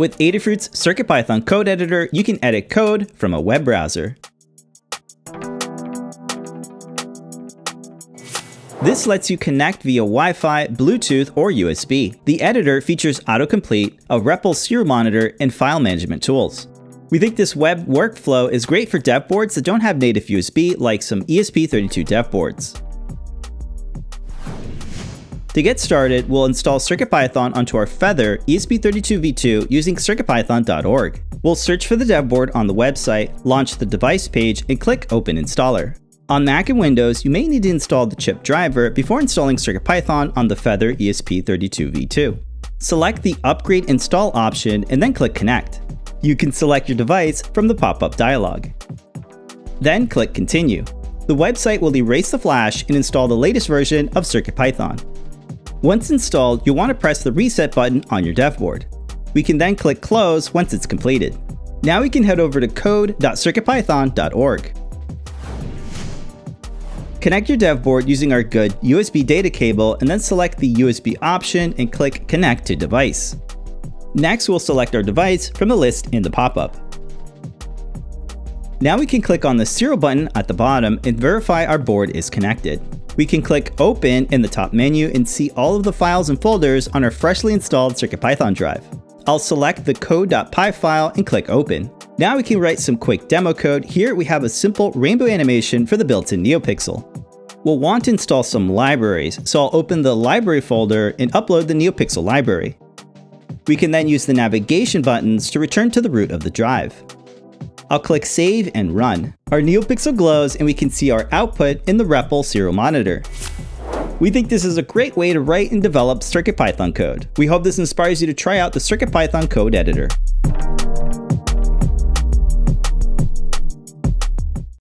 With Adafruit's CircuitPython code editor, you can edit code from a web browser. This lets you connect via Wi-Fi, Bluetooth, or USB. The editor features autocomplete, a REPL serial monitor, and file management tools. We think this web workflow is great for dev boards that don't have native USB like some ESP32 dev boards. To get started, we'll install CircuitPython onto our Feather ESP32v2 using circuitpython.org. We'll search for the dev board on the website, launch the device page, and click Open Installer. On Mac and Windows, you may need to install the chip driver before installing CircuitPython on the Feather ESP32v2. Select the Upgrade Install option and then click Connect. You can select your device from the pop-up dialog. Then click Continue. The website will erase the flash and install the latest version of CircuitPython. Once installed, you'll want to press the reset button on your dev board. We can then click close once it's completed. Now we can head over to code.circuitpython.org. Connect your dev board using our good USB data cable and then select the USB option and click Connect to Device. Next, we'll select our device from the list in the pop-up. Now we can click on the serial button at the bottom and verify our board is connected. We can click Open in the top menu and see all of the files and folders on our freshly installed CircuitPython drive. I'll select the code.py file and click Open. Now we can write some quick demo code. Here we have a simple rainbow animation for the built-in NeoPixel. We'll want to install some libraries, so I'll open the library folder and upload the NeoPixel library. We can then use the navigation buttons to return to the root of the drive. I'll click Save and Run. Our NeoPixel glows and we can see our output in the REPL serial monitor. We think this is a great way to write and develop CircuitPython code. We hope this inspires you to try out the CircuitPython code editor.